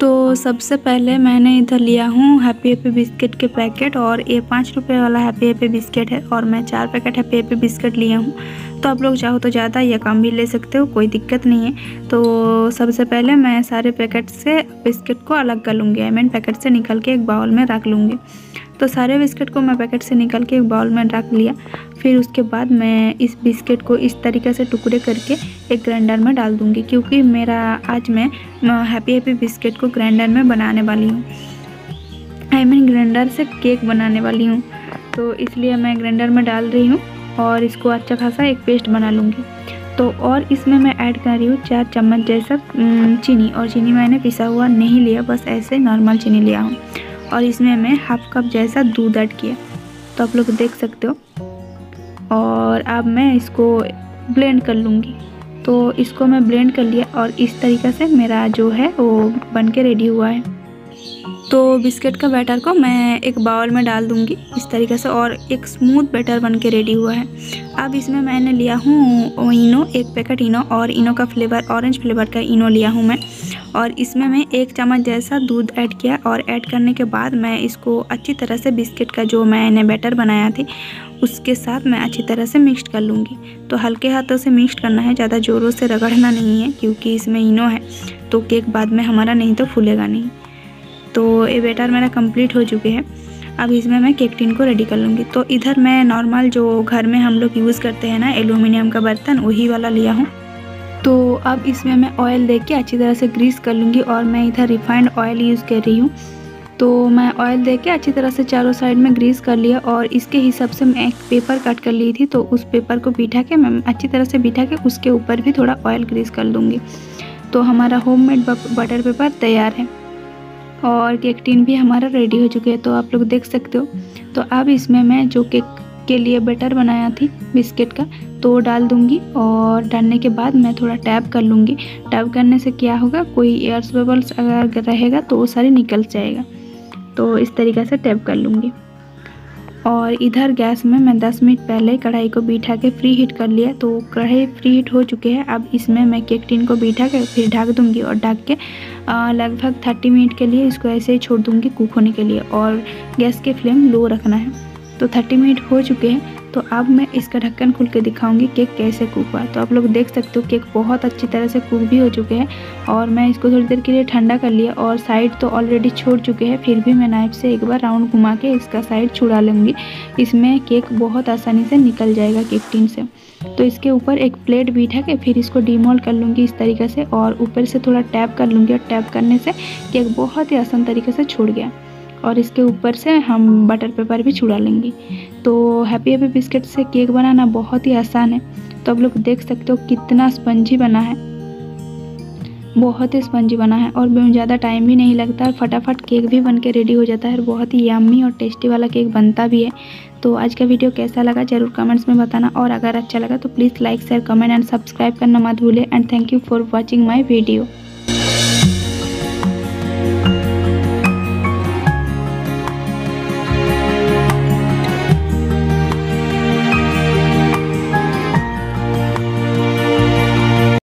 तो सबसे पहले मैंने इधर लिया हूँ हैप्पी हैप्पी बिस्किट के पैकेट और ये पाँच रुपये वाला हैप्पी हैप्पी बिस्किट है और मैं चार पैकेट हैप्पी हैप्पी बिस्किट लिया हूँ। तो आप लोग चाहो तो ज़्यादा या कम भी ले सकते हो, कोई दिक्कत नहीं है। तो सबसे पहले मैं सारे पैकेट से बिस्किट को अलग कर लूँगी आई मीन पैकेट से निकल के एक बाउल में रख लूँगी। तो सारे बिस्किट को मैं पैकेट से निकल के एक बाउल में रख लिया। फिर उसके बाद मैं इस बिस्किट को इस तरीके से टुकड़े करके एक ग्राइंडर में डाल दूँगी, क्योंकि मेरा आज मैं हैप्पी हैप्पी बिस्किट को ग्राइंडर में बनाने वाली हूँ। आई मीन ग्राइंडर से केक बनाने वाली हूँ। तो इसलिए मैं ग्राइंडर में डाल रही हूँ और इसको अच्छा खासा एक पेस्ट बना लूँगी। तो और इसमें मैं ऐड कर रही हूँ चार चम्मच जैसा चीनी, और चीनी मैंने पिसा हुआ नहीं लिया, बस ऐसे नॉर्मल चीनी लिया हूँ। और इसमें मैं हाफ़ कप जैसा दूध ऐड किया। तो आप लोग देख सकते हो। और अब मैं इसको ब्लेंड कर लूँगी। तो इसको मैं ब्लेंड कर लिया और इस तरीक़े से मेरा जो है वो बन के रेडी हुआ है। तो बिस्किट का बैटर को मैं एक बाउल में डाल दूँगी। इस तरीके से और एक स्मूथ बैटर बन के रेडी हुआ है। अब इसमें मैंने लिया हूँ इनो, एक पैकेट इनो और इनो का फ्लेवर ऑरेंज फ्लेवर का इनो लिया हूँ मैं। और इसमें मैं एक चम्मच जैसा दूध ऐड किया और ऐड करने के बाद मैं इसको अच्छी तरह से बिस्किट का जो मैंने बैटर बनाया थी, उसके साथ मैं अच्छी तरह से मिक्स कर लूँगी। तो हल्के हाथों से मिक्स करना है, ज़्यादा ज़ोरों से रगड़ना नहीं है, क्योंकि इसमें इनो है तो केक बाद में हमारा नहीं तो फूलेगा नहीं। तो ये बैटर मेरा कंप्लीट हो चुके हैं। अब इसमें मैं केक टिन को रेडी कर लूँगी। तो इधर मैं नॉर्मल जो घर में हम लोग यूज़ करते हैं ना एलुमिनियम का बर्तन, वही वाला लिया हूँ। तो अब इसमें मैं ऑयल दे के अच्छी तरह से ग्रीस कर लूँगी और मैं इधर रिफाइंड ऑयल यूज़ कर रही हूँ। तो मैं ऑयल दे के अच्छी तरह से चारों साइड में ग्रीस कर लिया और इसके हिसाब से मैं एक पेपर कट कर ली थी तो उस पेपर को बिठा के मैं अच्छी तरह से बिठा के उसके ऊपर भी थोड़ा ऑयल ग्रीस कर लूँगी। तो हमारा होममेड बटर पेपर तैयार है और केक टिन भी हमारा रेडी हो चुके हैं तो आप लोग देख सकते हो। तो अब इसमें मैं जो केक के लिए बैटर बनाया थी बिस्किट का तो डाल दूँगी और डालने के बाद मैं थोड़ा टैप कर लूँगी। टैप करने से क्या होगा, कोई एयर्स बबल्स अगर रहेगा तो वो सारे निकल जाएगा। तो इस तरीक़े से टैप कर लूँगी। और इधर गैस में मैं 10 मिनट पहले कढ़ाई को बीठा के फ्री हीट कर लिया तो कढ़ाई फ्री हीट हो चुके हैं। अब इसमें मैं केक टिन को बीठा के फिर ढक दूँगी और ढक के लगभग 30 मिनट के लिए इसको ऐसे ही छोड़ दूँगी कुक होने के लिए। और गैस के फ्लेम लो रखना है। तो 30 मिनट हो चुके हैं तो अब मैं इसका ढक्कन खुल के दिखाऊँगी केक कैसे कुक हुआ। तो आप लोग देख सकते हो केक बहुत अच्छी तरह से कुक भी हो चुके हैं और मैं इसको थोड़ी देर के लिए ठंडा कर लिया और साइड तो ऑलरेडी छोड़ चुके हैं, फिर भी मैं नाइफ से एक बार राउंड घुमा के इसका साइड छुड़ा लूँगी। इसमें केक बहुत आसानी से निकल जाएगा केक टिन से। तो इसके ऊपर एक प्लेट बिठा के फिर इसको डीमोल्ड कर लूँगी इस तरीके से और ऊपर से थोड़ा टैप कर लूँगी और टैप करने से केक बहुत ही आसान तरीके से छूट गया। और इसके ऊपर से हम बटर पेपर भी छुड़ा लेंगे। तो हैप्पी हैप्पी बिस्किट से केक बनाना बहुत ही आसान है। तो आप लोग देख सकते हो कितना स्पंजी बना है। बहुत ही स्पंजी बना है और ज़्यादा टाइम भी नहीं लगता और फटाफट केक भी बन के रेडी हो जाता है और बहुत ही यम्मी और टेस्टी वाला केक बनता भी है। तो आज का वीडियो कैसा लगा ज़रूर कमेंट्स में बताना और अगर अच्छा लगा तो please like share comment and subscribe करना मत भूलें and thank you for watching my video